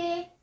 Okay.